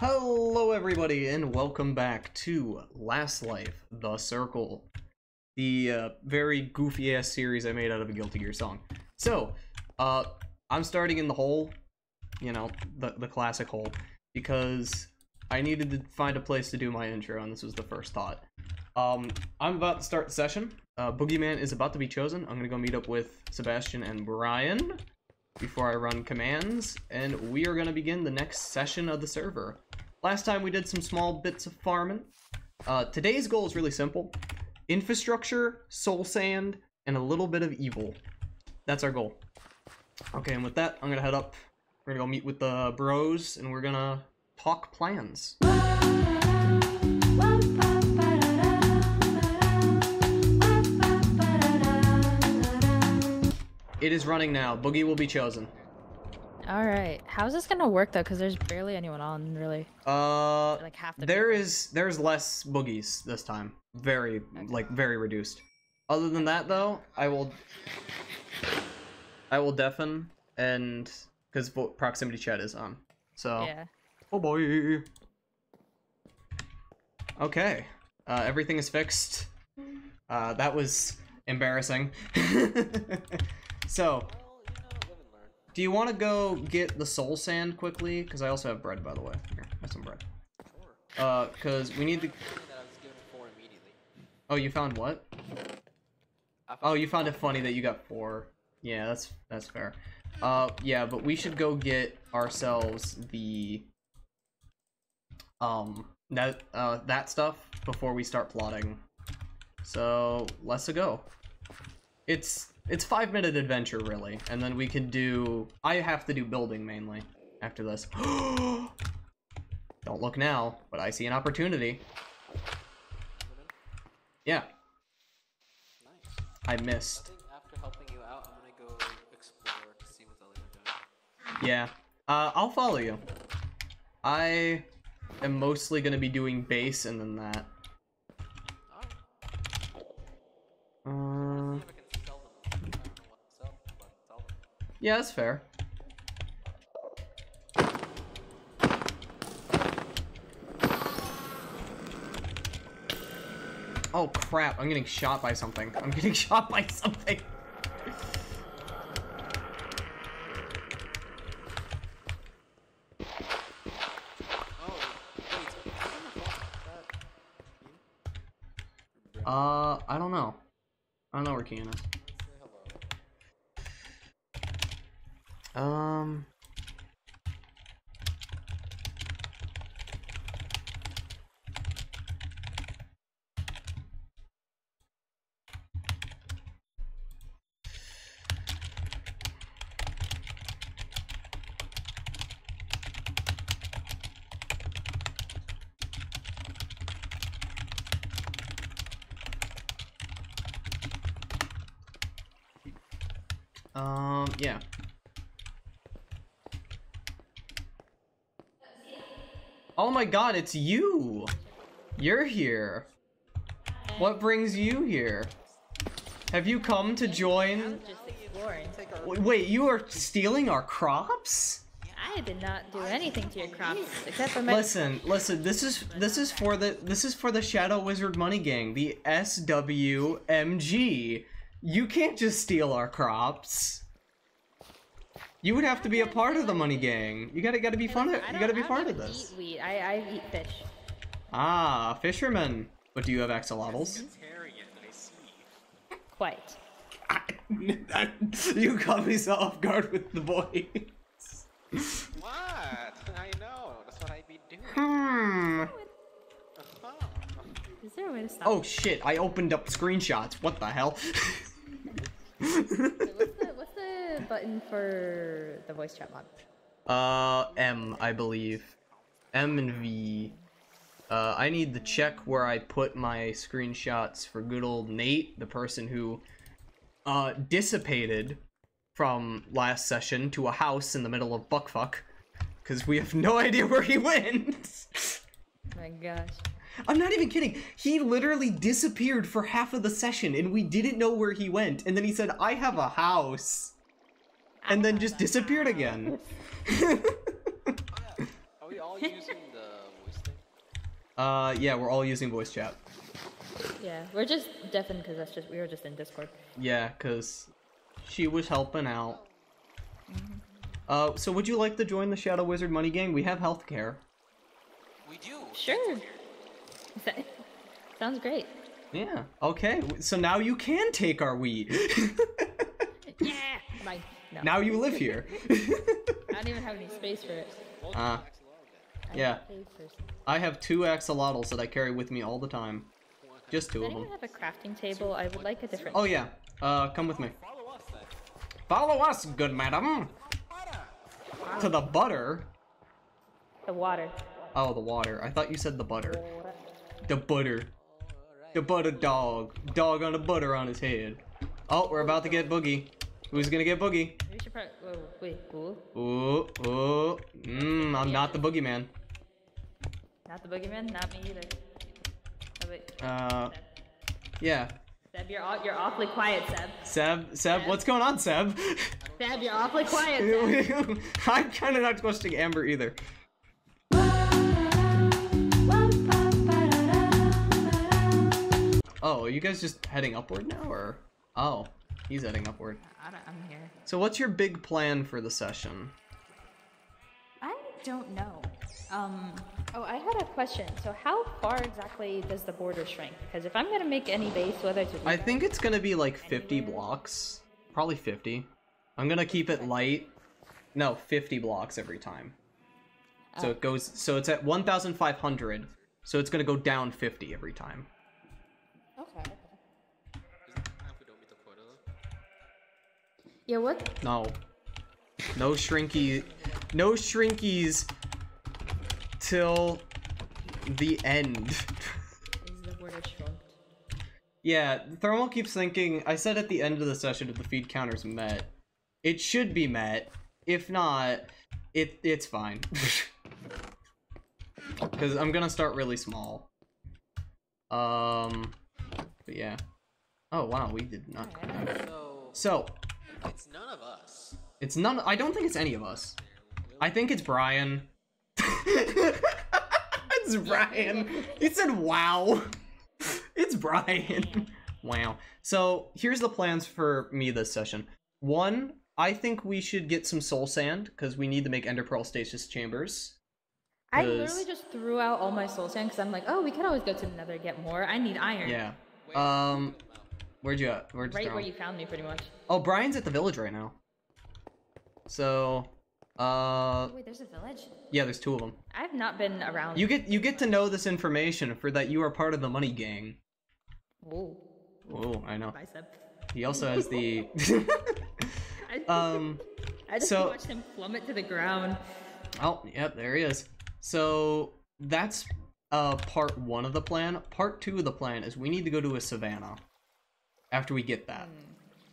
Hello, everybody, and welcome back to Last Life: The Circle, the uh, very goofy ass series I made out of a Guilty Gear song. So, uh, I'm starting in the hole, you know, the the classic hole, because I needed to find a place to do my intro, and this was the first thought. Um, I'm about to start the session. Uh, Boogeyman is about to be chosen. I'm gonna go meet up with Sebastian and Brian before I run commands, and we are gonna begin the next session of the server. Last time we did some small bits of farming. Uh, today's goal is really simple. Infrastructure, soul sand, and a little bit of evil. That's our goal. Okay, and with that, I'm gonna head up. We're gonna go meet with the bros, and we're gonna talk plans. It is running now. Boogie will be chosen. All right. How's this gonna work though? Because there's barely anyone on, really. Uh, Like half the. there is there's less boogies this time. Very like very reduced. Other than that, though, I will I will deafen and because proximity chat is on. So Yeah. oh boy. Okay, uh, everything is fixed. Uh, that was embarrassing. so, do you want to go get the soul sand quickly? Because I also have bread, by the way. Here, have some bread. Uh, because we need immediately. Oh, you found what? Oh, you found it funny that you got four. Yeah, that's that's fair. Uh, yeah, but we should go get ourselves the um that uh that stuff before we start plotting. So let's go. It's it's five minute adventure really, and then we can do. I have to do building mainly after this. Don't look now, but I see an opportunity. Yeah, Nice. I missed. think after helping you out, go explore to see what the others are doing. Yeah. Uh, I'll follow you. I am mostly gonna be doing base and then that. Alright. Uh, See if I can sell them. I don't know what to sell, but sell them. Yeah, that's fair. Oh crap, I'm getting shot by something. I'm getting shot by something. Oh, wait. Is that my phone? Is that you? Uh, I don't know. I don't know where Kian is. Say hello. Um. Um, yeah. Oh my god, it's you! You're here. What brings you here? Have you come to join? Just exploring. W- Wait, you are stealing our crops? I did not do anything to your crops except for my. Listen, listen. This is this is for the this is for the Shadow Wizard Money Gang, the SWMG. You can't just steal our crops. You would have to be a part of the Money Gang. You gotta gotta be fun. I You gotta be I don't part of this. Eat weed. I I eat fish. Ah, fisherman. But do you have axolotls? Carrying, I see. Quite. you caught me so off guard with the voice. What? I know. That's what I'd be doing. Hmm. Uh-huh. Is there a way to stop? Oh shit! I opened up screenshots. What the hell? What's the what's the button for the voice chat mod? Uh, M, I believe. M and V. Uh, I need to check where I put my screenshots for good old Nate, the person who, uh, dissipated from last session to a house in the middle of Buckfuck. Because we have no idea where he went. My gosh. I'm not even kidding. He literally disappeared for half of the session and we didn't know where he went. And then he said, I have a house. And then just disappeared again. Oh yeah. Oh we all using the voice thing? Uh, yeah, we're all using voice chat. Yeah, we're just deafened because that's just we were just in Discord. Yeah, cause she was helping out. Uh, so would you like to join the Shadow Wizard Money Gang? We have healthcare. We do. Sure. Sounds great. Yeah. Okay. So now you can take our wheat. Yeah. Bye. No. now you live here. I don't even have any space for it. Uh, Yeah. paid for some- I have two axolotls that I carry with me all the time. Just two Does of them. have a crafting table? I would like a different. Oh yeah. Uh, come with me. Follow us. Follow us, good madam. To the butter. The water. Oh, the water. I thought you said the butter. The butter. The butter dog. Dog on the butter on his head. Oh, we're about to get Boogie. Who's gonna get Boogie? We should probably. Whoa, wait? Ooh, ooh. Mmm, I'm not the boogeyman. Not the boogeyman. Not me either. Oh wait. Uh, yeah. Seb, you're you're awfully quiet, Seb. Seb, Seb, what's going on, Seb? Seb, you're awfully quiet. Seb. I'm kind of not questioning Amber either. Oh, are you guys just heading upward now, or? Oh, he's heading upward. I don't, I'm here. So what's your big plan for the session? I don't know. Um. Oh, I had a question. So, how far exactly does the border shrink? Because if I'm gonna make any base, whether to I think it's gonna be like 50 blocks. Probably 50. I'm gonna keep it light. No, 50 blocks every time. So it goes, so it's at 1,500. So it's gonna go down 50 every time. Though? Yeah. What? No. No shrinky, no shrinkies till the end. Is the border shrunk? yeah, Thermal keeps thinking, I said at the end of the session if the feed counter's met. It should be met. If not, it it's fine. Because I'm gonna start really small. Um, but yeah. Oh wow, we did not. So So, it's none of us. it's none, I don't think it's any of us. I think it's Brian. it's Brian. He said wow. It's Brian. Wow. So here's the plans for me this session. One, I think we should get some soul sand because we need to make ender pearl stasis chambers. I literally just threw out all my soul sand because I'm like, oh, we could always go to the Nether get more. I need iron. Yeah. Um, where'd you at? Where'd you Right throw where 'em? you found me, pretty much. Oh, Brian's at the village right now. So, uh, wait, there's a village. yeah, there's two of them. I've not been around. You get you get to know this information for that you are part of the money gang. Oh. Oh, I know. bicep. He also has the um I just so- watched him plummet to the ground. oh, yep, there he is. So, that's uh part 1 of the plan. Part 2 of the plan is we need to go to a savannah after we get that.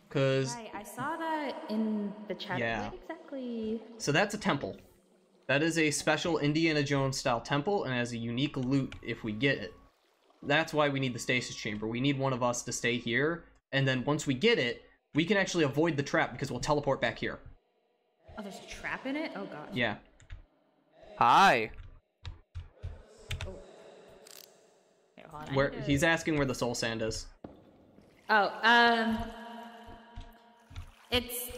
Cuz Right, I saw that in the chat. Yeah. What exactly? so that's a temple. That is a special Indiana Jones style temple and has a unique loot if we get it. That's why we need the stasis chamber. We need one of us to stay here and then once we get it, we can actually avoid the trap because we'll teleport back here. Oh, there's a trap in it. Oh god. Yeah. Hi. Here, hold on, Where to- he's asking where the soul sand is. Oh, um, it's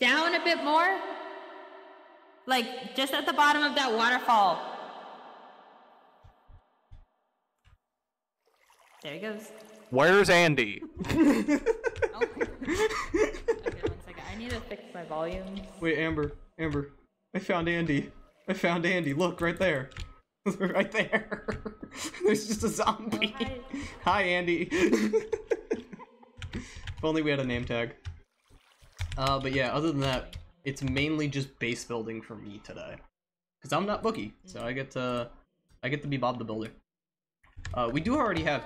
down a bit more. Like just at the bottom of that waterfall. There he goes. Where's Andy? Oh. okay, one second. I need to fix my volume. Wait, Amber, Amber, I found Andy. I found Andy. Look right there. right there. There's just a zombie. Oh, hi. hi, Andy. if only we had a name tag. Uh, but yeah, other than that, it's mainly just base building for me today. Cause I'm not Boogie, so I get to, I get to be Bob the Builder. Uh, we do already have.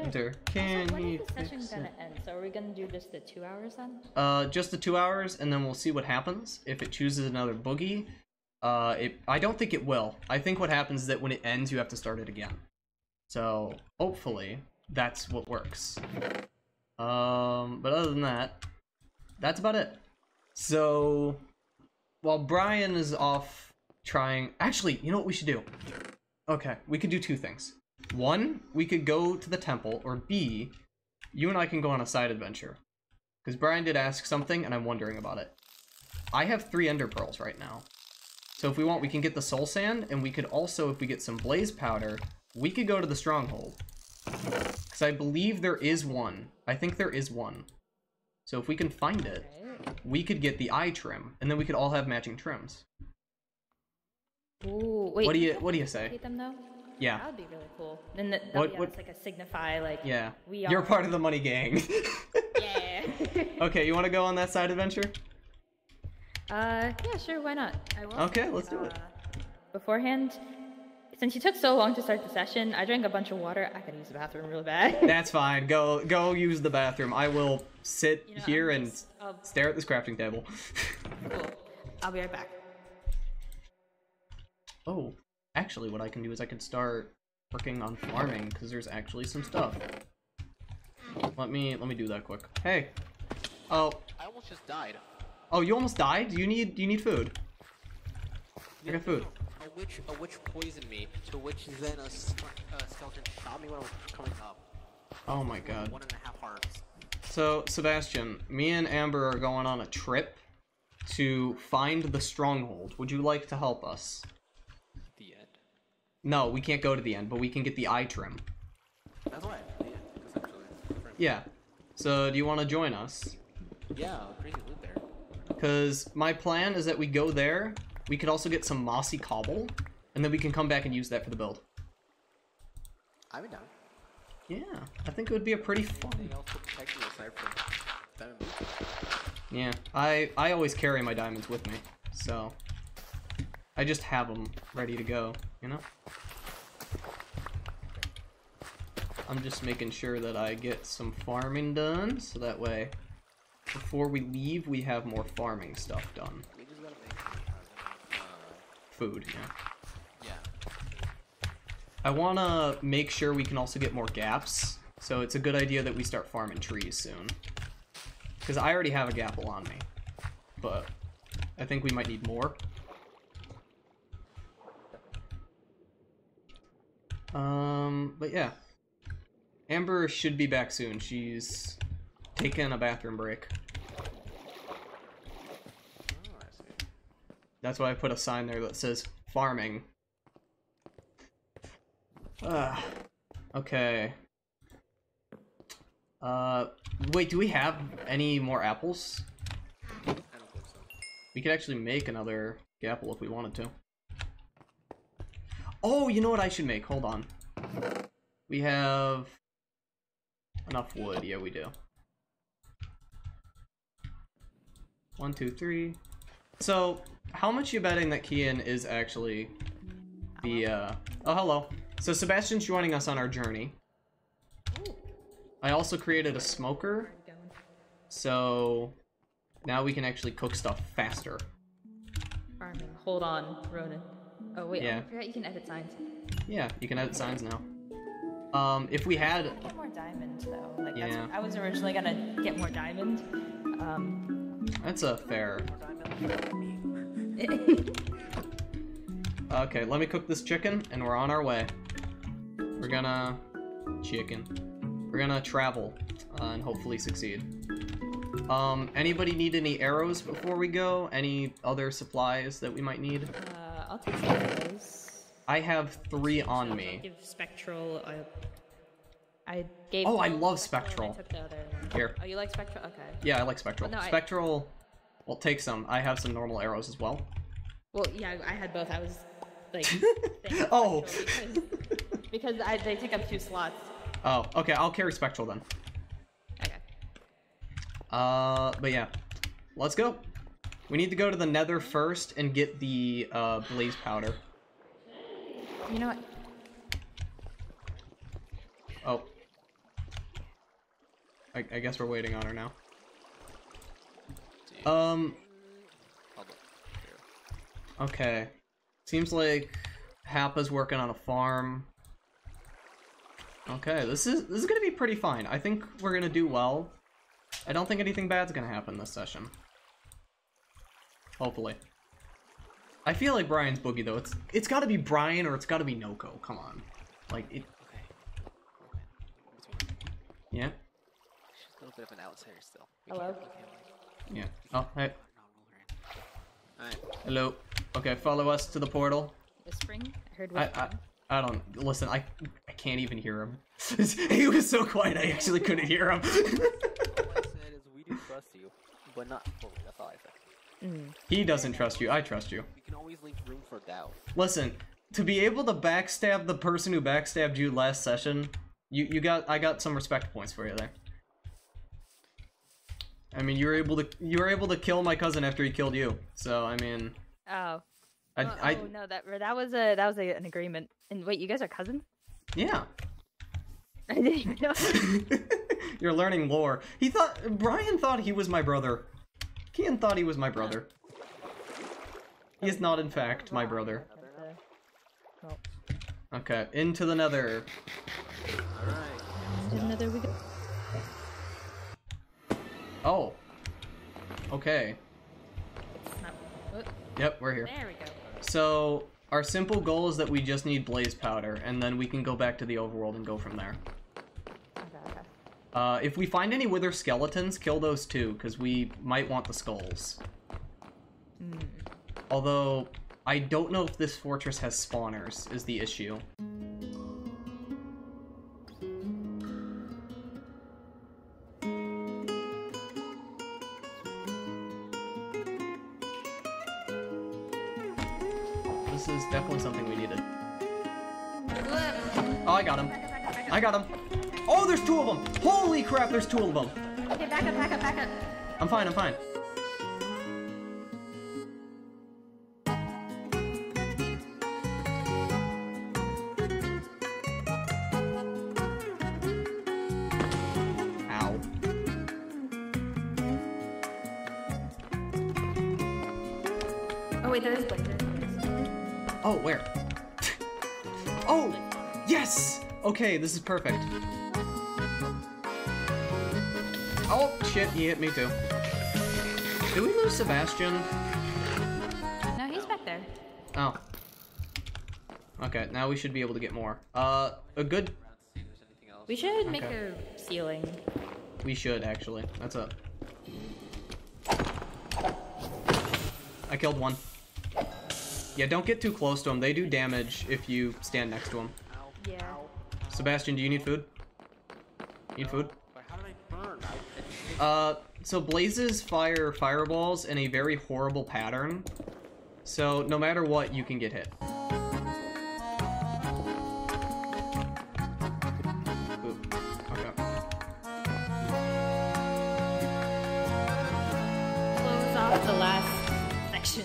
Enter. Can also, when he is the session gonna end? So are we gonna do just the two hours then? Uh, just the two hours, and then we'll see what happens. If it chooses another boogie, uh, it I don't think it will. I think what happens is that when it ends, you have to start it again. So hopefully that's what works. Um, but other than that, that's about it. So while Brian is off trying. Actually, you know what we should do? Okay, we could do two things. One, we could go to the temple, or B, you and I can go on a side adventure. Because Brian did ask something, and I'm wondering about it. I have three ender pearls right now. So if we want, we can get the soul sand, and we could also, if we get some blaze powder, we could go to the stronghold. Because I believe there is one. I think there is one. So if we can find it, we could get the eye trim, and then we could all have matching trims. Ooh, wait. what do you What do you say? Them though. Yeah, That would be really cool. Then that What- would be what- like a signify, like yeah. we You're are- part of the money gang. yeah. okay, you want to go on that side adventure? Uh, yeah, sure, why not? I will. Okay, let's do it. Uh, beforehand, since you took so long to start the session, I drank a bunch of water. I could use the bathroom real bad. That's fine. Go Go use the bathroom. I will sit You know, here I'm and just- stare at this crafting table. cool. I'll be right back. oh, actually, what I can do is I can start working on farming because there's actually some stuff. Let me let me do that quick. Hey. Oh, I almost just died. Oh, you almost died. Do you need Do you need food? I got food. A witch, a witch poisoned me, to which then a, a skeleton shot me when I was coming up. Oh my god. One and a half hearts. So, Sebastian, me and Amber are going on a trip to find the stronghold. Would you like to help us? The end. No, we can't go to the end, but we can get the eye trim. That's why. The end, essentially. Different. Yeah. So, do you want to join us? Yeah, crazy. Because my plan is that we go there, we could also get some mossy cobble, and then we can come back and use that for the build. I'm down. Yeah, I think it would be a pretty fun. Anything else to protect me aside from diamond boots? Yeah, I I always carry my diamonds with me, so I just have them ready to go, you know. I'm just making sure that I get some farming done, so that way, before we leave, we have more farming stuff done. We just gotta make sure we have enough, Food, yeah. uh, yeah. I want to make sure we can also get more gaps, so it's a good idea that we start farming trees soon. Because I already have a gapple on me, but I think we might need more. Um, but yeah. Amber should be back soon. She's taking a bathroom break. Oh. That's why I put a sign there that says farming. Ah, okay. Uh, wait, do we have any more apples? I don't think so. We could actually make another gapple if we wanted to. Oh, you know what I should make? Hold on. We have enough wood. Yeah, we do. One, two, three. So, how much you betting that Kian is actually the, uh... Oh, hello. So, Sebastian's joining us on our journey. I also created a smoker, where are we going? so now we can actually cook stuff faster. Farming. Hold on, Ronin. Oh wait, Yeah. I forgot you can edit signs. Yeah, you can edit signs now. Um, if we had... Get more diamonds though. Like Yeah. that's, I was originally gonna get more diamonds. Um, That's a fair... More diamond. Me. Okay, let me cook this chicken, and we're on our way. We're gonna... Chicken. We're gonna travel, uh, and hopefully succeed. Um, anybody need any arrows before we go? Any other supplies that we might need? uh, I'll take some of. I have three on I'll me. Give spectral. I gave. Oh, I love and spectral. I took the other one. Here. Oh, you like spectral? Okay. Yeah, I like spectral. Oh, no, I- Spectral... Well, take some. I have some normal arrows as well. Well, yeah, I had both. I was like, Oh. because, because I, they take up two slots. Oh, okay, I'll carry spectral then. Okay. Uh, but yeah, let's go. We need to go to the Nether first and get the uh, blaze powder. You know what? I, I guess we're waiting on her now. Um, Hold on. Here. okay. Seems like Happa's working on a farm. Okay, this is this is gonna be pretty fine. I think we're gonna do well. I don't think anything bad's gonna happen this session. Hopefully. I feel like Brian's boogie though. It's it's got to be Brian or it's got to be Noko. Come on, like it. Okay. Okay. In between. Yeah, little bit of an outsider still. We Hello? Can't, we can't, yeah. Oh, hey, not roll her in. Alright. hello. Okay, follow us to the portal. Whispering? I heard I whispering. I, I don't listen. I I can't even hear him. he was so quiet. I actually couldn't hear him. All I said is we do trust you, but not fully. That's all I said. Mm. he doesn't trust you. I trust you. We can always leave room for doubt. Listen, to be able to backstab the person who backstabbed you last session, you you got I got some respect points for you there. I mean, you were able to you were able to kill my cousin after he killed you. So I mean, Oh. I, oh, I oh, no, that that was a that was a, an agreement. And wait, you guys are cousins? yeah. I didn't even know. You're learning lore. He thought Brian thought he was my brother. Kian thought he was my brother. He is not, in fact, my brother. But, well, Okay, into the nether. Alright. to another we go. Oh. Okay. Not. Yep, we're here. There we go. So, our simple goal is that we just need blaze powder, and then we can go back to the overworld and go from there. Okay, okay. Uh, if we find any wither skeletons, kill those too, because we might want the skulls. Mm. Although, I don't know if this fortress has spawners, is the issue. Got him. Oh, there's two of them. Holy crap, there's two of them. Okay, back up, back up, back up. I'm fine, I'm fine. This is perfect. Oh, shit, he hit me too. Did we lose Sebastian? No, he's back there. Oh. Okay, now we should be able to get more. Uh, a good... See if there's anything else. We should make Okay. a ceiling. We should, actually. That's up. I killed one. Yeah, don't get too close to them. They do damage if you stand next to them. Yeah. Ow. Sebastian, do you need food? Need food? Wait, how did I burn? I, I, Uh, so blazes fire fireballs in a very horrible pattern. So no matter what, you can get hit. Oop. Okay. Close off the last section.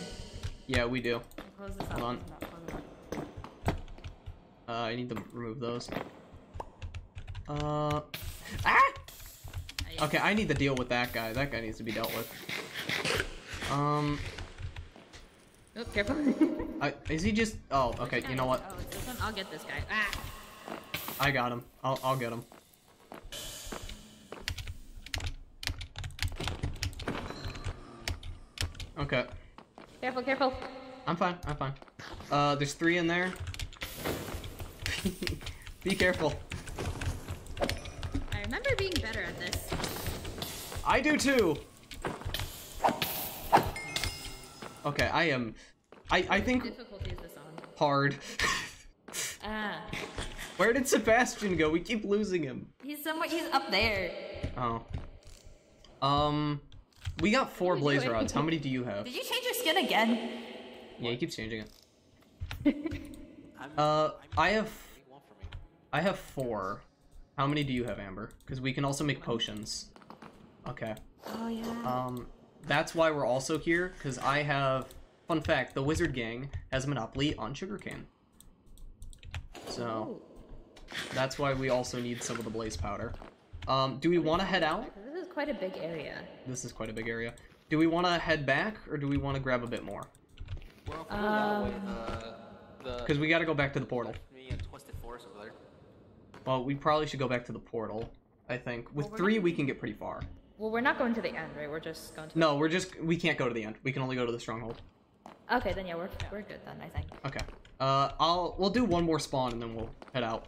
Yeah, we do. Hold on. close it off, close it off. Uh, I need to remove those. Uh, ah! Okay, I need to deal with that guy. That guy needs to be dealt with. Um, Oh, careful. I, is he just? Oh, okay. You know what? Oh, this one. I'll get this guy. Ah. I got him. I'll, I'll get him. Okay. Careful, careful. I'm fine. I'm fine. Uh, there's three in there. Be careful. I remember being better at this. I do too. Okay, I am. I I think Difficulty is this on? hard. Ah. Where did Sebastian go? We keep losing him. He's somewhere. He's up there. Oh. Um, we got four What are you blaze doing? rods. How many do you have? Did you change your skin again? Yeah, he keeps changing it. Uh, I have big one for me. I have four. How many do you have, Amber? Because we can also make potions. Okay. Oh yeah. Um, that's why we're also here. Because I have. Fun fact: the Wizard Gang has a monopoly on sugarcane. So that's why we also need some of the blaze powder. Um, do we want to head out? This is quite a big area. This is quite a big area. Do we want to head back, or do we want to grab a bit more? Well, if we go that way, Um, uh, the Because we got to go back to the portal. me and Twisted Forest over there. Well, we probably should go back to the portal. I think with Well, three we can get pretty far. Well, we're not going to the end, right? We're just going to. No, we're just we can't go to the end. We can only go to the stronghold. Okay, then yeah, we're we're good then. I think. Okay. Uh, I'll we'll do one more spawn and then we'll head out.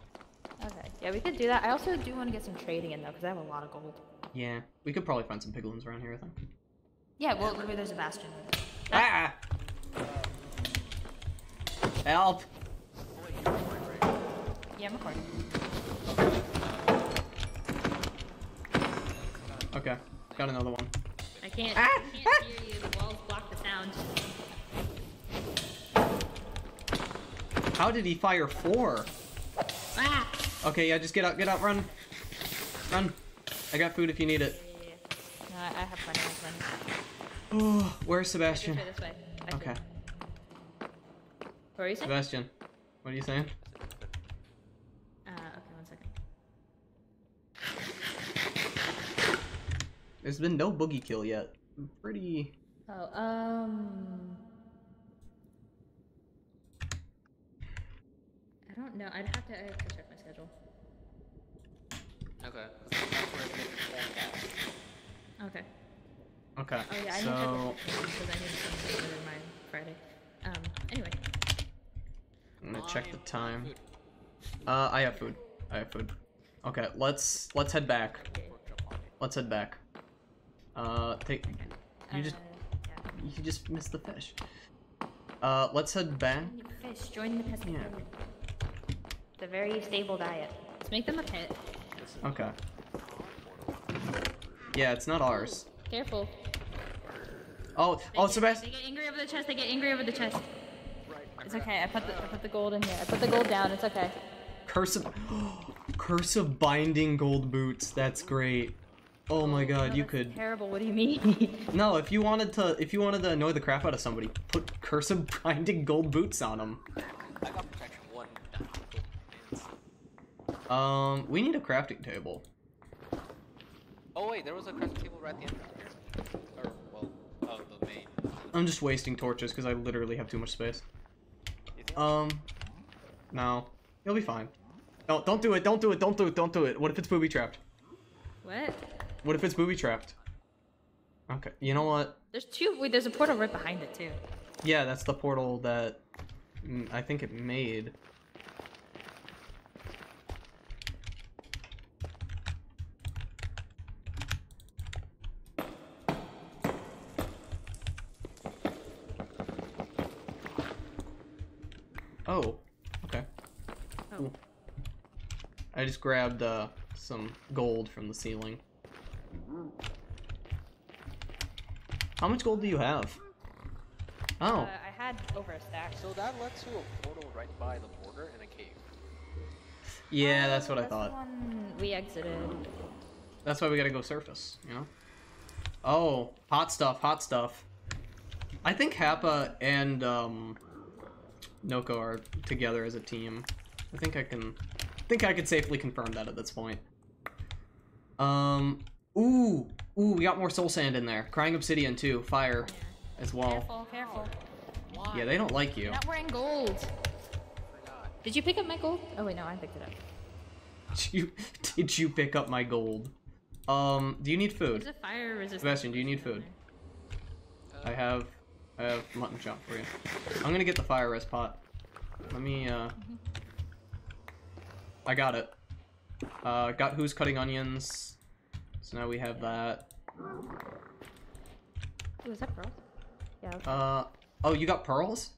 Okay. Yeah, we could do that. I also do want to get some trading in though, because I have a lot of gold. Yeah, we could probably find some piglins around here. I think. Yeah. Well, maybe there's a bastion. Ah! Help! Yeah, I'm recording. Okay, got another one. I can't. Ah! I can't hear you. The walls block the sound. How did he fire four? Ah! Okay, yeah, just get out, get out, run, run. I got food if you need it. Yeah, yeah, yeah. No, I, I have plenty of money. Oh, where's Sebastian? way, this way. I. Okay, What are you saying? Sebastian, what are you saying? Uh, okay, one second. There's been no boogie kill yet. I'm pretty. Oh, um. I don't know. I'd have to, I have to check my schedule. Okay. That's where it gets informed at. Okay. Okay, Oh yeah, I need to so check because I need something for my Friday. Um. Anyway. I'm gonna check the time. Uh, I have food. I have food. Okay, let's let's head back. Pork chop on it. Let's head back. Uh, take. You just Uh, yeah. you just missed the fish. Uh, let's head back. Join the Fish. Join the peasant. Yeah. It's a very stable diet. Let's make them a pet. Okay. Yeah, it's not ours. Careful. Oh, They oh, get- Sebastian. They get angry over the chest. They get angry over the chest. It's okay. I put the I put the gold in here. I put the gold down. It's okay. Curse of, curse of binding gold boots. That's great. Oh my god, No, you could. Terrible. What do you mean? No, if you wanted to, if you wanted to annoy the crap out of somebody, put curse of binding gold boots on them. I got protection one. Um, we need a crafting table. Oh wait, there was a crafting table right at the end. Or well, of the main. I'm just wasting torches because I literally have too much space. Um, no, you'll be fine. Don't don't do it. Don't do it. Don't do it. Don't do it. What if it's booby trapped? what? What if it's booby trapped? Okay, you know what? There's two. Wait, there's a portal right behind it too. Yeah, that's the portal that mm, I think it made. Oh, okay. Oh. I just grabbed uh, some gold from the ceiling. How much gold do you have? Oh. Uh, I had over a stack. So that led to a portal right by the border in a cave. Yeah, that's what I That's the thought. one we exited. That's why we gotta go surface, you know? Oh, hot stuff, hot stuff. I think Happa and um, Noko are together as a team. I think I can, I think I could safely confirm that at this point. Um, ooh, ooh, we got more soul sand in there. Crying obsidian too, fire as well. Careful, careful. Yeah, they don't like you. Not wearing gold. Did you pick up my gold? Oh wait, no, I picked it up. Did you, did you pick up my gold? Um, do you need food? There's a fire resistant. Sebastian, do you need food? I have I have mutton chop for you. I'm gonna get the fire res pot. Let me uh I got it. Uh got who's cutting onions. So now we have that. Ooh, is that pearl? Yeah. Uh oh you got pearls?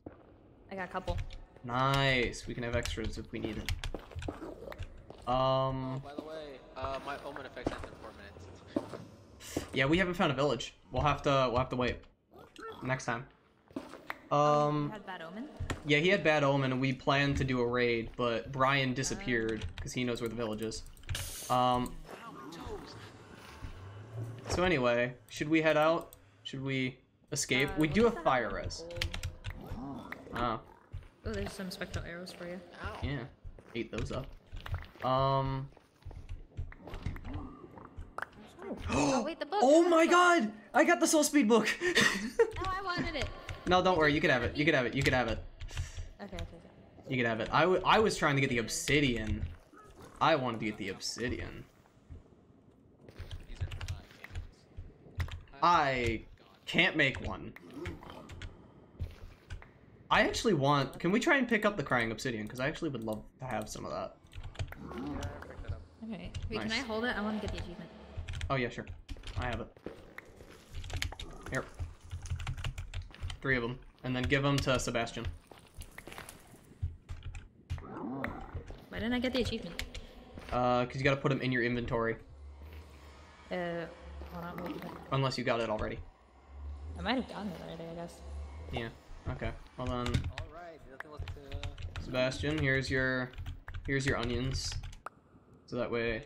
I got a couple. Nice. We can have extras if we need it. Um By the way, uh, my omen effect ends in four minutes. yeah, we haven't found a village. We'll have to we'll have to wait. Next time. Um You had bad omen. Yeah, he had bad omen, and we planned to do a raid, but Brian disappeared because he knows where the village is. Um. So anyway, should we head out? Should we escape? Uh, we do a fire have? res. Oh, Oh, there's some spectral arrows for you. Ow. yeah. Ate those up. Um. Oh wait, the book. Oh my god! I got the soul speed book. No, I wanted it. no, don't worry. You can have it. You can have it. You can have it. Okay, okay, okay. You can have it. I, w- I was trying to get the obsidian. I wanted to get the obsidian. These are for my cannons. I can't make one. I actually want. Can we try and pick up the crying obsidian? Because I actually would love to have some of that. Yeah, I picked it up. Okay. Wait, can I hold it? I want to get the achievement. Oh yeah, sure. I have it. Here. Three of them, and then give them to Sebastian. Why didn't I get the achievement? Uh, cause you gotta put them in your inventory, Uh, hold on. Wait, wait. unless you got it already. I might have gotten it already, I guess. Yeah. Okay. Well then, Alright, nothing to. Sebastian, here's your, here's your onions. So that way,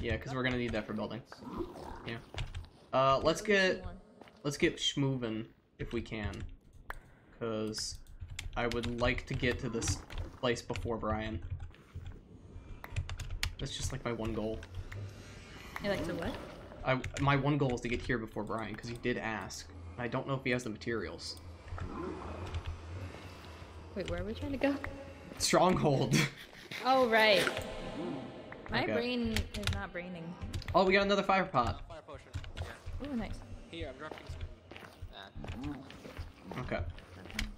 yeah, cause we're gonna need that for building. Yeah. Uh, let's get, let's get schmovin if we can, cause I would like to get to this place before Brian. That's just like my one goal. You like to what? I my one goal is to get here before Brian because he did ask. I don't know if he has the materials. Wait, where are we trying to go? Stronghold. Oh, right. My Okay. brain is not braining. oh, we got another fire pot. Fire potion. Yeah. Oh, nice. Here, I'm dropping some. Okay.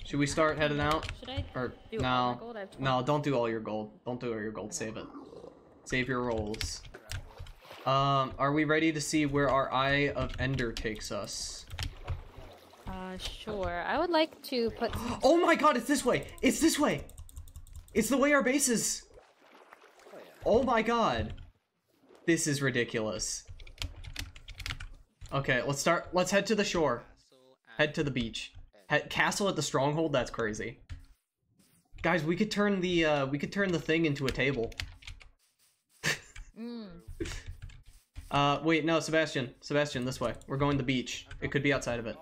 Should we start heading out? Should I Or do all my no? gold? I have No, don't do all your gold. Don't do all your gold. Save it. Save your rolls. Um, are we ready to see where our Eye of Ender takes us? Uh, sure. I would like to put. Oh my god, it's this way! It's this way! It's the way our base is! Oh. My god. This is ridiculous. Okay, let's start. Let's head to the shore. Head to the beach. Head, castle at the stronghold. That's crazy. Guys, we could turn the uh, we could turn the thing into a table. Mm. Uh, wait, no, Sebastian. Sebastian, this way. We're going to the beach. It could be outside of it.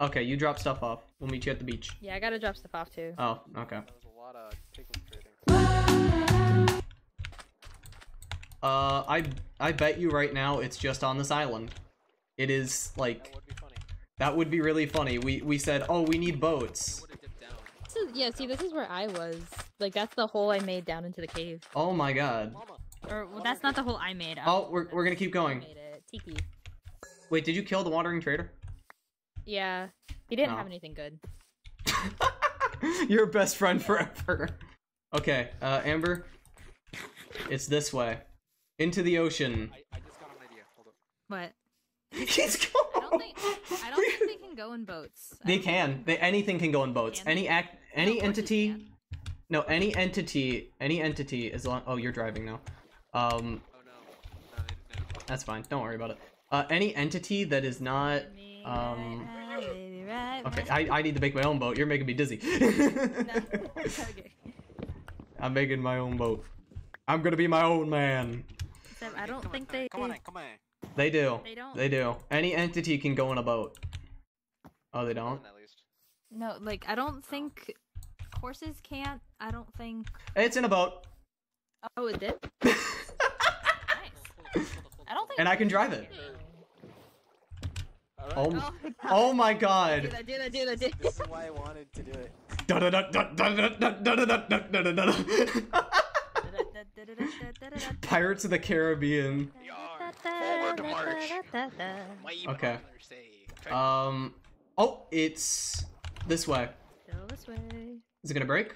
Okay, you drop stuff off. We'll meet you at the beach. Yeah, I gotta drop stuff off too. Oh, okay. that was a lot of piglin trading. Uh, I I bet you right now it's just on this island. It is like That would be funny. that would be really funny. We we said, oh, we need boats. would have dipped down. This is, yeah, see, this is where I was. Like, that's the hole I made down into the cave. Oh my god. Mama. Or, well, that's not the hole I made. Oh, we're we're gonna keep going. Tiki. Wait, did you kill the wandering trader? Yeah. He didn't Oh. have anything good. Your best friend forever. Okay, uh, Amber. It's this way. Into the ocean. I, I just got an idea. Hold up. What? He's I don't think I don't think they can go in boats. They can. They, anything can go in boats. Can they? Any act, any horses entity. No, any entity, any entity as long. Oh, you're driving now. Um, Oh no. No, they, they, that's fine. Don't worry about it. Uh, any entity that is not. Um, right now, baby, right Okay. I, I need to make my own boat. You're making me dizzy. I'm making my own boat. I'm gonna be my own man. Except I don't think they. Come on in, come on in. They do. They don't. They do. Any entity can go in a boat. Oh, they don't. At least. No, like I don't think horses can't. I don't think. It's in a boat. Oh, it did. and Nice. I don't think. and I can drive it. Alright. Oh, Oh, my God. oh my Do god. that, do that, do that, do. This is why I wanted to do it. Pirates of the Caribbean. Forward march. My Okay. partner say. Um. Oh, it's this way. Go this way. Is it gonna break?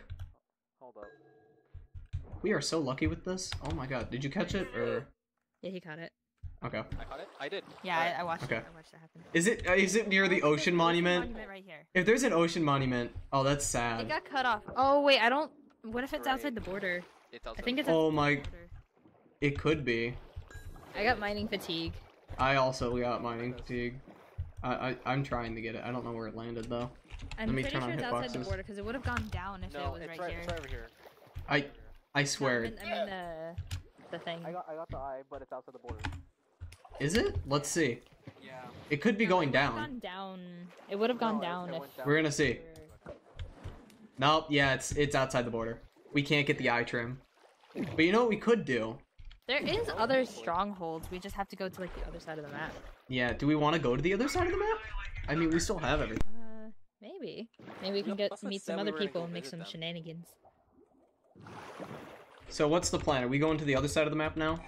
Hold up. We are so lucky with this. Oh my god. Did you catch it or? Yeah, he caught it. Okay. I caught it? I did. Yeah, I, I watched Okay. it. I watched it happen. Is it? uh, Is it near the ocean there's an monument? right here. If there's an ocean monument, oh, that's sad. It sad. got cut off. Oh wait, I don't. What if it's Right. outside the border? It's outside. I think it's. Oh outside my- The border. It could be. I got mining fatigue. I also got mining fatigue. I, I I'm trying to get it. I don't know where it landed though. I'm Let me pretty turn sure on it's outside the hitboxes. border because it would have gone down if No, it was right, right, here. it's right over here. I I No, swear. I mean, I mean the the thing. I got, I got the eye, but it's outside the border. Is it? Let's see. Yeah. It could be No, going it down. Gone down. It would have gone No, down if. down. We're gonna see. Nope. Yeah, it's it's outside the border. We can't get the eye trim. But you know what we could do? There is other strongholds. We just have to go to like the other side of the map. Yeah. Do we want to go to the other side of the map? I mean, we still have everything. Uh, maybe. Maybe we can get Let's meet some other people and make some them. shenanigans. So what's the plan? Are we going to the other side of the map now?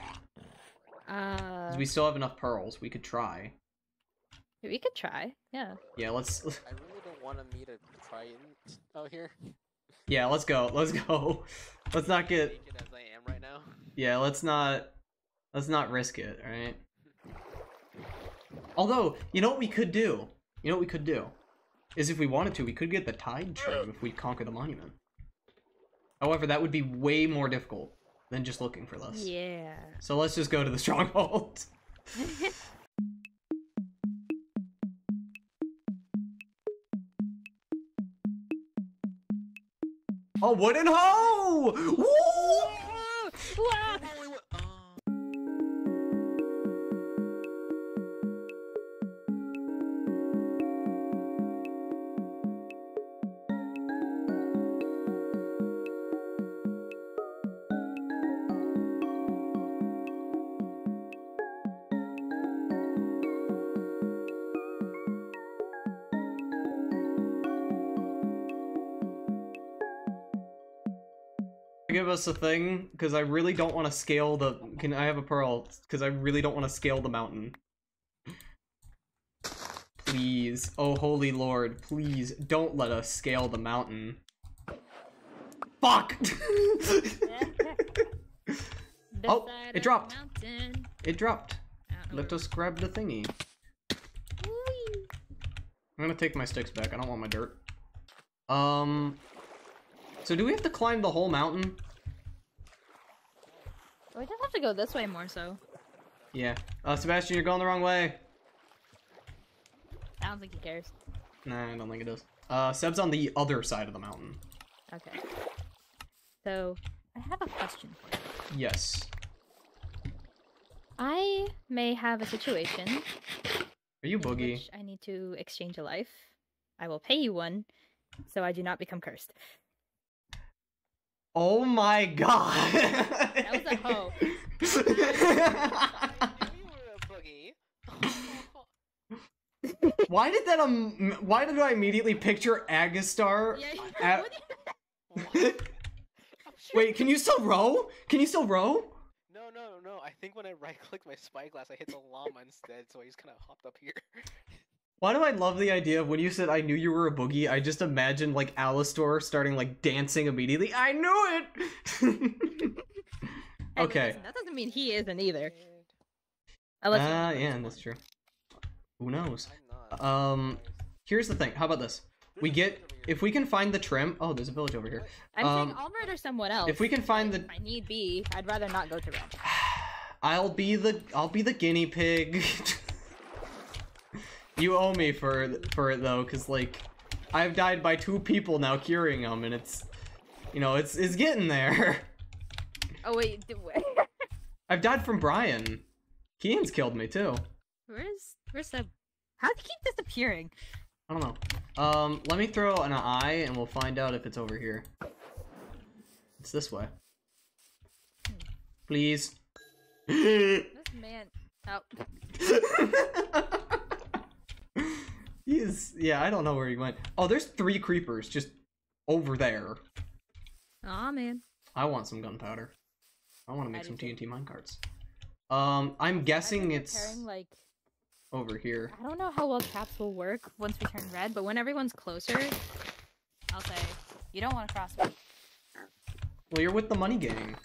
Uh, 'Cause we still have enough pearls. We could try. we could try. Yeah. Yeah. Let's. I really don't want to meet a trident out here? Yeah, let's go. Let's go. Let's not get Naked as I am right now. Yeah, let's not let's not risk it, alright? Although, you know what we could do? You know what we could do? Is if we wanted to, we could get the tide trim if we conquer the monument. However, that would be way more difficult than just looking for this. Yeah. So let's just go to the stronghold. oh, wooden hoe! Woo! Us a thing because I really don't want to scale the. Can I have a pearl? Because I really don't want to scale the mountain. Please, oh holy lord, please don't let us scale the mountain. Fuck! Oh, it dropped. it dropped. I don't know Let us grab the thingy. I'm gonna take my sticks back. I don't want my dirt. Um. So do we have to climb the whole mountain? We just have to go this way more so. Yeah. Uh, Sebastian, you're going the wrong way. I don't think he cares. Nah, I don't think it is. Uh, Seb's on the other side of the mountain. Okay. So, I have a question for you. Yes. I may have a situation Are you Boogie? I need to exchange a life. I will pay you one, so I do not become cursed. Oh my god! That was a hoe. I knew you were a boogie. why did that um? Why did I immediately picture Agastar? at- sure- Wait, can you still row? Can you still row? No, no, no. I think when I right clicked my spyglass, I hit the llama instead, so he's kind of hopped up here. Why do I love the idea of when you said I knew you were a boogie? I just imagined like Alastor starting like dancing immediately. I knew it. Hey, okay. listen, that doesn't mean he isn't either. Unless you- Ah, yeah, that's true. Who knows? Um, here's the thing. How about this? We get if we can find the trim. Oh, there's a village over here. I'm saying um, I'll murder someone else. If we can find the, If I need be, I'd rather not go to red. I'll be the I'll be the guinea pig. you owe me for for it though, cause like I've died by two people now curing them, and it's you know it's it's getting there. Oh wait. I've died from Brian. Kean's killed me too. where's where's the? How do you keep disappearing? I don't know. Um, let me throw an eye, and we'll find out if it's over here. It's this way. Please. This man. Oh, He's yeah, I don't know where he went. Oh, there's three creepers just over there. Aw man. I want some gunpowder. I want to make some do too. TNT minecarts. Um, I'm guessing it's like over here. I don't know how well traps will work once we turn red, but when everyone's closer, I'll say you don't want to cross me. Well, you're with the money gang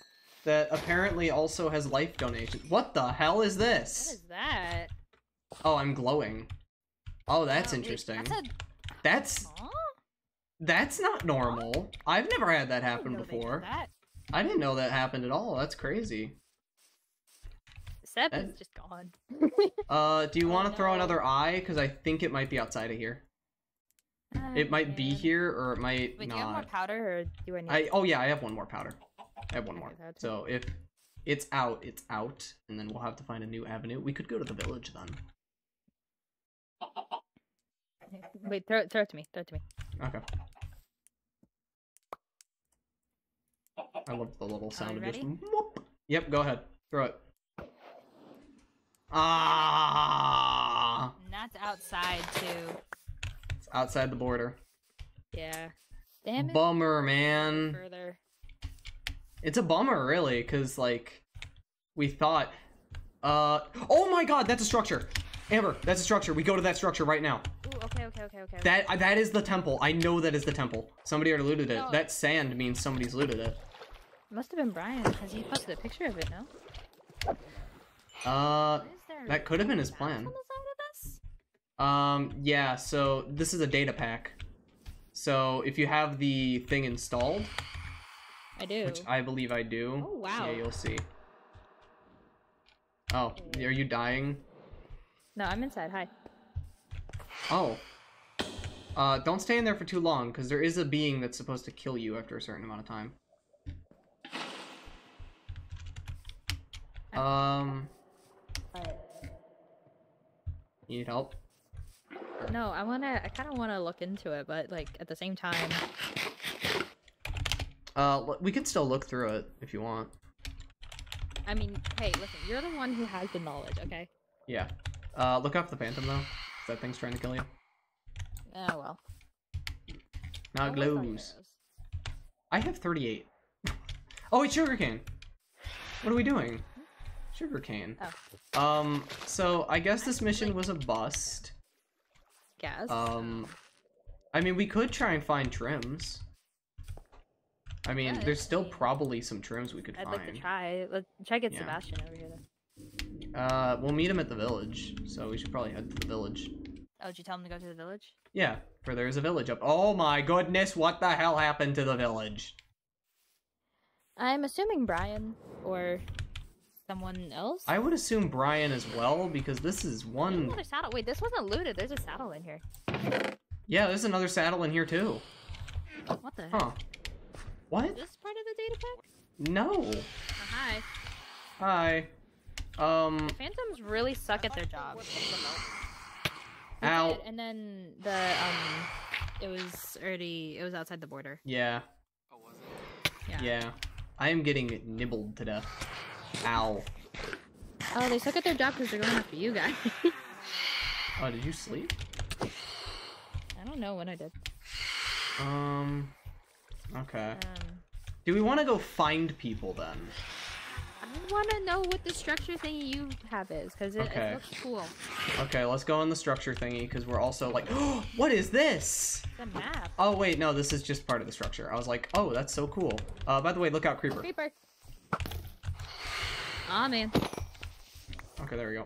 that apparently also has life donations. What the hell is this? is that? Oh, I'm glowing. Oh, that's Oh, interesting. That's a. That's that's not normal. I've never had that happen did before. That. I didn't know that happened at all. That's crazy. Seb That- is just gone. Uh, do you Oh, want to throw no. another eye? Because I think it might be outside of here. It might be here or it might Wait, do you have more not. powder, or do I need? I oh yeah, I have one more powder. I have one more. So if it's out, it's out, and then we'll have to find a new avenue. We could go to the village then. Wait, throw it, throw it to me. Throw it to me. Okay. I love the little sound of ready? just. whoop. Yep, go ahead. Throw it. Ah! And that's outside too. It's outside the border. Yeah. Damn it. Bummer, man. Further. It's a bummer, really, because, like, we thought. Uh. Oh my god, that's a structure! Amber, that's a structure. We go to that structure right now. Ooh, okay, okay, okay, okay. That uh, that is the temple. I know that is the temple. Somebody already looted it. No. That sand means somebody's looted it. Must have been Brian, because he posted a picture of it, no? Uh, What is there? that could have been his plan. On the side of this? Um, yeah, so this is a data pack. So if you have the thing installed, I do. which I believe I do. Oh, wow. Yeah, you'll see. Oh, are you dying? No, I'm inside. Hi. Oh. Uh, don't stay in there for too long, because there is a being that's supposed to kill you after a certain amount of time. Um, you need help? No, I wanna. I kind of want to look into it, but like at the same time, Uh, we can still look through it if you want. I mean, hey, listen, you're the one who has the knowledge, okay? Yeah. Uh, look off the phantom though. That thing's trying to kill you. Oh well. Now it Almost all your glows. I have 38. oh, it's sugarcane. What are we doing? Sugarcane. Oh, Um, so I guess this mission was a bust. gas. Um, I mean, we could try and find trims. I mean, Yeah, there's still probably some trims we could I'd find. like to try. Let's try get Yeah. Sebastian over here. Then. Uh, we'll meet him at the village, so we should probably head to the village. Oh, did you tell them to go to the village? Yeah, for there's a village up. Oh my goodness, what the hell happened to the village? I'm assuming Brian or someone else. I would assume Brian as well, because this is There's one. another saddle. Wait, this wasn't looted. There's a saddle in here. Yeah, there's another saddle in here too. What the heck? Huh. What? Is this part of the data pack? No. Oh, hi. Hi. Um, Phantoms really suck at their job. They ow. did, And then the um, it was already it was outside the border. Yeah, Oh, was it? Yeah. yeah. I am getting nibbled to death. Ow. Oh, they suck at their job because they're going after you guys. Oh, did you sleep? I don't know when I did. Um, okay. Um, Do we want to go find people then? I want to know what the structure thingy you have is because it, Okay. it looks cool. Okay, let's go on the structure thingy because we're also like, what is this? It's a map. Oh wait, no, this is just part of the structure. I was like, oh, that's so cool. Uh, by the way, look out, creeper. Creeper. Aw, man. Okay, there we go.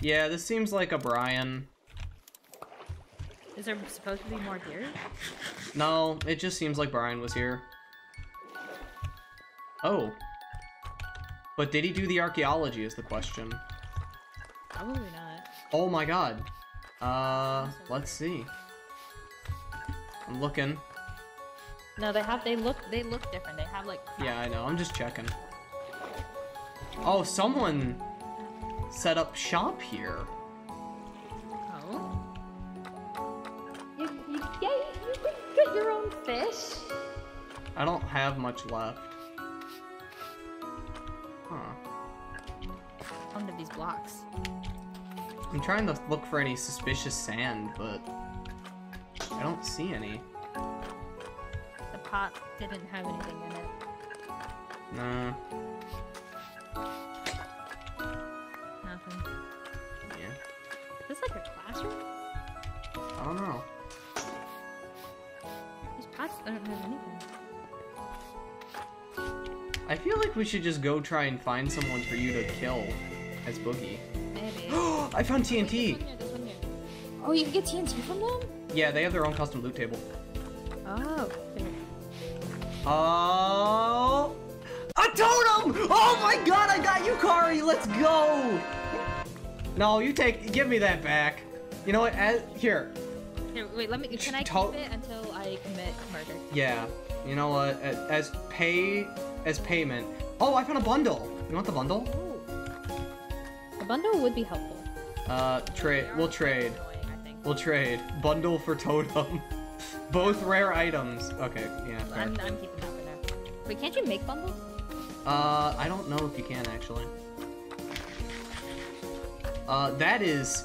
Yeah, this seems like a Brian. Is there supposed to be more here? No, it just seems like Brian was here. Oh. But did he do the archaeology is the question. Probably not. Oh my god. Uh, let's see. I'm looking. No, they have. They look. They look different. They have like. Yeah, I know. I'm just checking. Oh, someone set up shop here. Oh. You, you, yeah, you can get your own fish. I don't have much left. Blocks. I'm trying to look for any suspicious sand, but I don't see any. The pot didn't have anything in it. Nah. Nothing. Yeah. Is this like a classroom? I don't know. These pots don't have anything. I feel like we should just go try and find someone for you to kill as Boogie. Maybe. I found This one TNT! here, this one. Oh, you can get TNT from them? Yeah, they have their own custom loot table. Oh. Oh, a totem! Oh my god, I got you, Kari. Let's go. No, you take. Give me that back. You know what? As, here. Here, wait, let me. Can I To- keep it until I commit murder? Yeah. You know what? As, as pay as payment. Oh, I found a bundle. You want the bundle? A bundle would be helpful. Uh, trade. We'll trade. I think. We'll trade. Bundle for totem. Both rare items. Okay. Yeah. Fair. I'm, I'm keeping that for now. Wait, can't you make bundles? Uh, I don't know if you can actually. Uh, that is,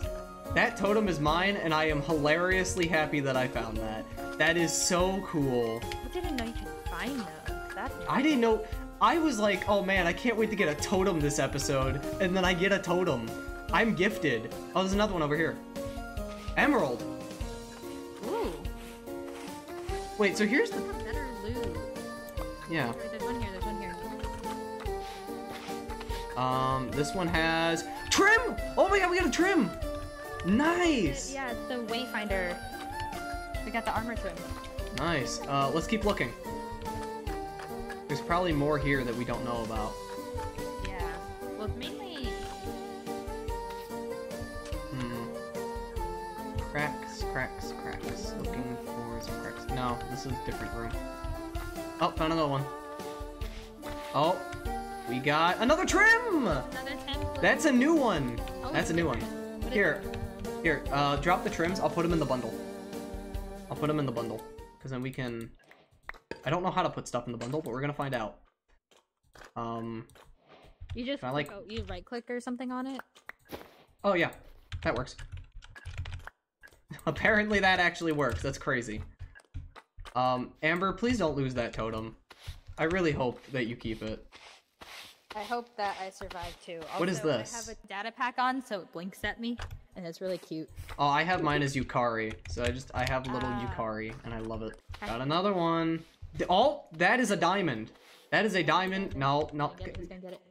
that totem is mine, and I am hilariously happy that I found that. That is so cool. I didn't know you could find those. That I didn't know. I was like, oh man, I can't wait to get a totem this episode, and then I get a totem. I'm gifted. Oh, there's another one over here. Emerald. Ooh. Wait, so here's the Better loot. yeah. There's one here. There's one here. Um, this one has trim. Oh my god, we got a trim. Nice. Yeah, it's the Wayfinder. We got the armor trim. Nice. Uh, let's keep looking. There's probably more here that we don't know about. Yeah. Well, mainly. Hmm. Cracks, cracks, cracks. Looking for some cracks. No, this is a different room. Oh, found another one. Oh, we got another trim. Another template. That's a new one. Oh, That's a new one. different. What is Here, here. Uh, drop the trims. I'll put them in the bundle. I'll put them in the bundle, cause then we can. I don't know how to put stuff in the bundle, but we're gonna find out. Um. You just Can I, like- oh, you right click or something on it. Oh yeah, that works. Apparently that actually works. That's crazy. Um, Amber, please don't lose that totem. I really hope that you keep it. I hope that I survive too. What is this? I have a data pack on, so it blinks at me, and it's really cute. Oh, I have mine as Yukari, so I just I have little Ah. Yukari, and I love it. Got another one. The- Oh, that is a diamond. That is a diamond. No, no. Gonna get it, who's gonna get it?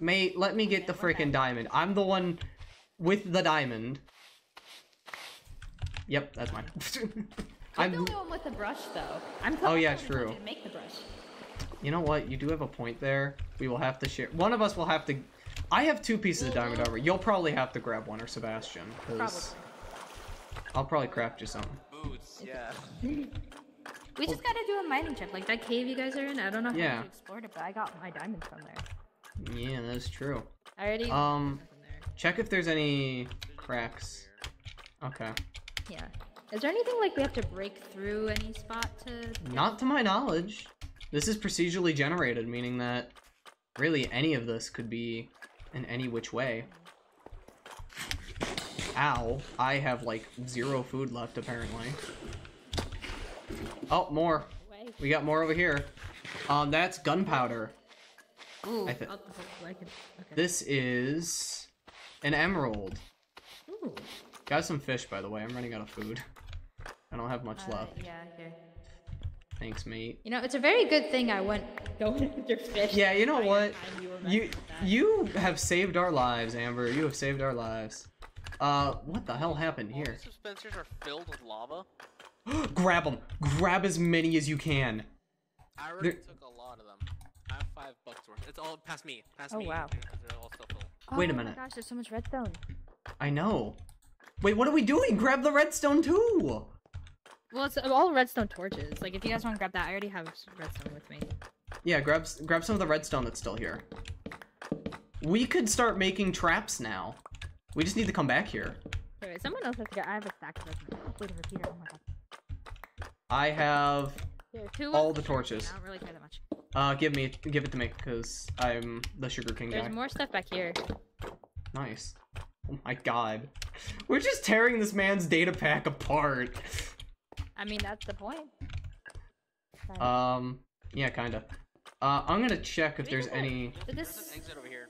Mate, let me get the Okay, freaking diamond. I'm the one with the diamond. Yep, that's mine. I'm I'm. the only one with the brush, though. I'm Oh, the yeah, one who told true. you Make the brush. You know what? You do have a point there. We will have to share. One of us will have to. I have two pieces of diamond armor. You'll probably have to grab one or Sebastian. Probably. I'll probably craft you something. Boots, yeah. We just gotta do a mining trip, like that cave you guys are in. I don't know if Yeah. you explored it, but I got my diamonds from there. Yeah, that's true. I already. Um, check if there's any cracks. Okay. Yeah. Is there anything like we have to break through any spot to? Not to my knowledge. This is procedurally generated, meaning that really any of this could be in any which way. Ow. I have like zero food left apparently. Oh, more. We got more over here. Um, that's gunpowder. Ooh. I thi- oh, okay. This is an emerald. Ooh. Got some fish, by the way. I'm running out of food. I don't have much Uh, left. yeah. Here. Thanks, mate. You know, it's a very good thing I went going after fish. Yeah, you know what? you, You messing with that. you have saved our lives, Amber. You have saved our lives. Uh, what the hell happened All here? these dispensers are filled with lava. Grab them. Grab as many as you can. I already There- took a lot of them. I have five bucks worth. It's all past me. Past Oh, me. wow. because all still filled. Wait a Oh minute. my gosh, there's so much redstone. I know. Wait, what are we doing? Grab the redstone too. Well, it's all redstone torches. Like, if you guys want to grab that, I already have redstone with me. Yeah, grab grab some of the redstone that's still here. We could start making traps now. We just need to come back here. Wait, wait, someone else has to get. I have a stack of redstone. Wait, a repeater. Oh my god. I have Here, two All the sure, torches. I don't really care that much. uh give me give it to me cuz I'm the sugar king There's guy. more stuff back here. Nice. Oh my god. We're just tearing this man's data pack apart. I mean, that's the point. Fine. Um, yeah, kinda. Uh, I'm gonna check if there's any. Did There's an exit over here.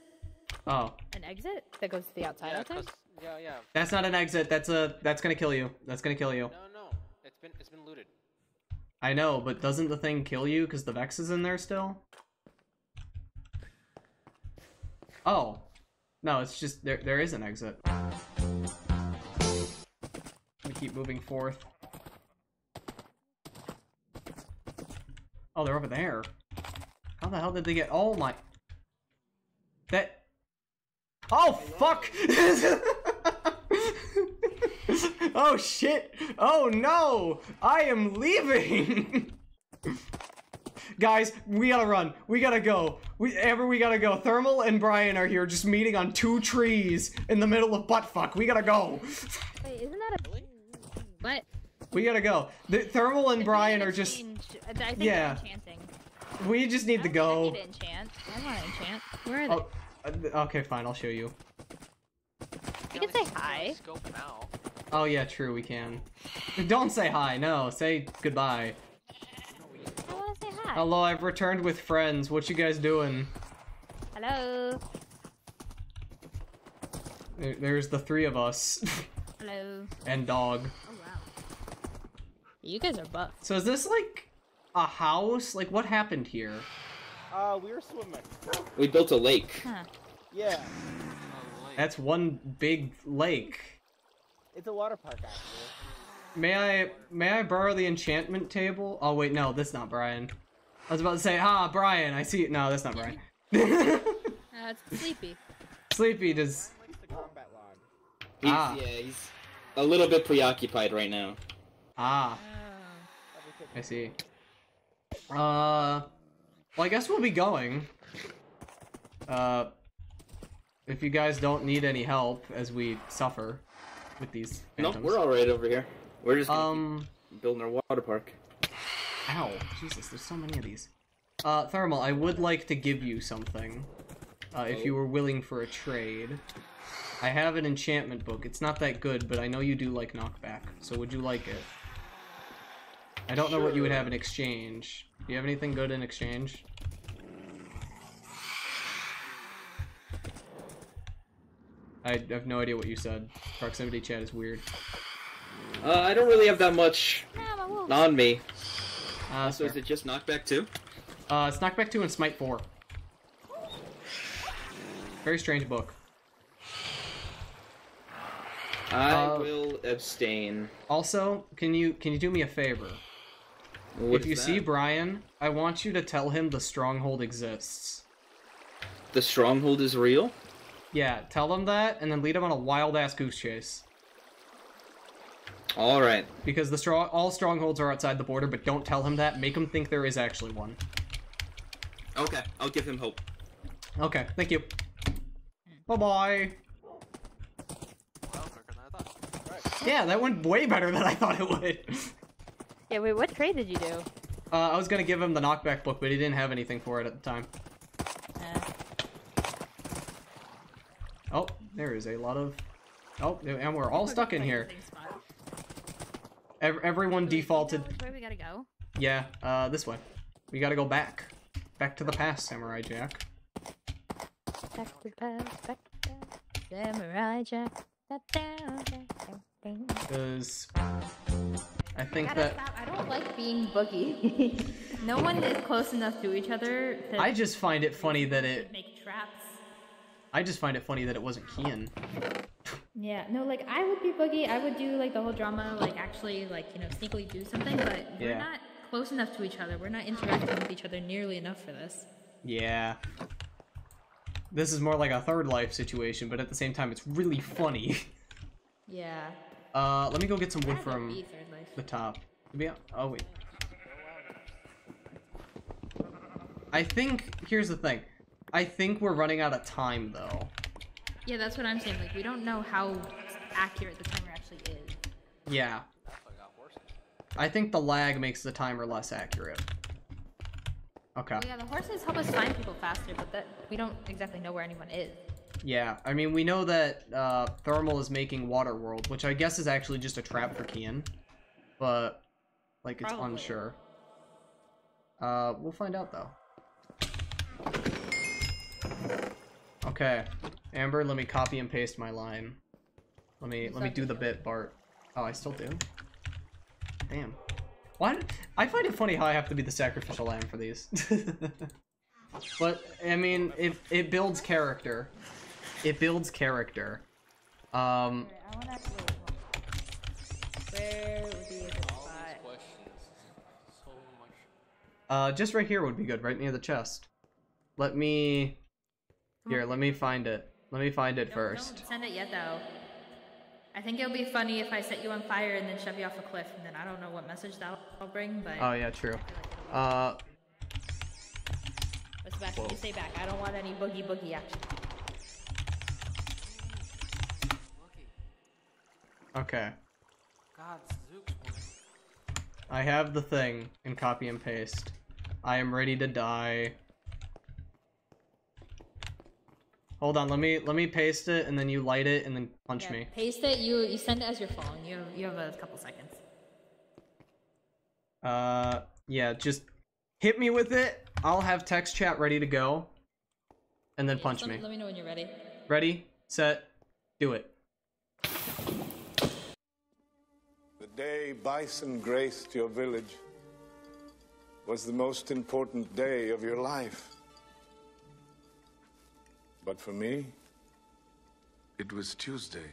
Oh, an exit that goes to the outside? Yeah, outside? 'cause- yeah, yeah. that's not an exit. That's a. That's gonna kill you. That's gonna kill you. No, no. It's been it's been looted. I know, but doesn't the thing kill you because the Vex is in there still? Oh, no, it's just there. There is an exit. We keep moving forth. Oh, they're over there. How the hell did they get? Oh my. That. Oh fuck! oh shit! Oh no! I am leaving. Guys, we gotta run. We gotta go. We Amber, we gotta go. Thermal and Brian are here, just meeting on two trees in the middle of buttfuck. We gotta go. Wait, isn't that a Really? what? We gotta go. The Thermal and Brian are just. I think Yeah. enchanting. We just need to I go. need to enchant. I want to enchant. Where are they? Oh, uh, okay, fine. I'll show you. We Yeah, can say hi. let's Scope now. Oh yeah, true. We can. Don't say hi. No, say goodbye. I want to say hi. Hello, I've returned with friends. What you guys doing? Hello. There, there's the three of us. Hello. and dog. Oh wow. You guys are buff. So is this like a house? Like what happened here? Uh, we were swimming. We built a lake. Huh. Yeah, wait. That's one big lake. It's a water park actually. May I may I borrow the enchantment table? Oh wait, no, that's not Brian. I was about to say, ah, Brian. I see. No, that's not Brian. Uh, it's sleepy. Sleepy does. Brian likes the combat log. He's, Ah. Yeah, he's a little bit preoccupied right now. Ah, Oh. Let me take I see. Uh, well, I guess we'll be going. Uh, if you guys don't need any help as we suffer with these No, phantoms. we're all right over here. We're just Um, building our water park. ow, Jesus, there's so many of these. Uh, Thermal, I would like to give you something. Uh, if you were willing for a trade. I have an enchantment book. It's not that good, but I know you do like knockback. So would you like it? I don't know what you would have in exchange. Do you have anything good in exchange? I have no idea what you said. Proximity chat is weird. Uh, I don't really have that much Nah, my wolf. on me. Uh, So is it just knockback two? uh, it's knockback 2 and smite 4. Very strange book. I Uh, will abstain. Also, can you can you do me a favor? What if you see? Brian, I want you to tell him the stronghold exists. the stronghold is real. Yeah, tell him that, and then lead him on a wild ass goose chase. All right. Because the strong all strongholds are outside the border, but don't tell him that. Make him think there is actually one. Okay, I'll give him hope. Okay, thank you. Bye bye. That was quicker than I thought. Yeah, that went way better than I thought it would. Yeah, wait, what trade did you do? Uh, I was gonna give him the knockback book, but he didn't have anything for it at the time. Oh, there is a lot of. Oh, and we're all stuck in here. Ev- everyone defaulted. Where we gotta go? Yeah, uh, this way. We gotta go back. Back to the past, Samurai Jack. Back to the past, back to the past. Samurai Jack. Because I think Gotta that stop. I don't like being boogie. no one is close enough to each other to I just find it funny that it. I just find it funny that it wasn't Kian. Yeah, no, like I would be boogie. I would do like the whole drama, like actually, like you know, sneakily do something. But we're not close enough to each other. We're not interacting with each other nearly enough for this. Yeah. This is more like a third life situation, but at the same time, it's really funny. Yeah. Uh, let me go get some wood from be third life. the top. I- oh wait. I think here's the thing. I think we're running out of time though. Yeah, that's what I'm saying. Like we don't know how accurate the timer actually is. Yeah. Definitely got worse. I think the lag makes the timer less accurate. Okay. Well, yeah, the horses help us find people faster, but that we don't exactly know where anyone is. Yeah, I mean, we know that uh, Thermal is making Waterworld, which I guess is actually just a trap for Kian. But, like, it's Probably. unsure. Uh, we'll find out, though. Okay. Amber, let me copy and paste my line. Let me, let me do the bit, Bart. Oh, I still do? Damn. Why? d- I find it funny how I have to be the sacrificial lamb for these. but, I mean, it, it builds character it builds character. Um, I want to Where would be a good All spot? these questions. So much. uh, just right here would be good, right near the chest. Let me. Here, let me find it. Let me find it Don't- first. Don't send it yet, though. I think it'll be funny if I set you on fire and then shove you off a cliff, and then I don't know what message that'll bring, but. Oh yeah, true. Like Uh, But Sebastian, you stay back. I don't want any boogie boogie action. Okay. God, Zook's. I have the thing in copy and paste. I am ready to die. Hold on, let me let me paste it and then you light it and then punch Yeah, me. Paste it. You you send it as your phone. You have, you have a couple seconds. Uh, yeah, just hit me with it. I'll have text chat ready to go. And then Yeah, punch let me. Let me know when you're ready. Ready, set, do it. The day Bison graced your village was the most important day of your life. But for me, it was Tuesday.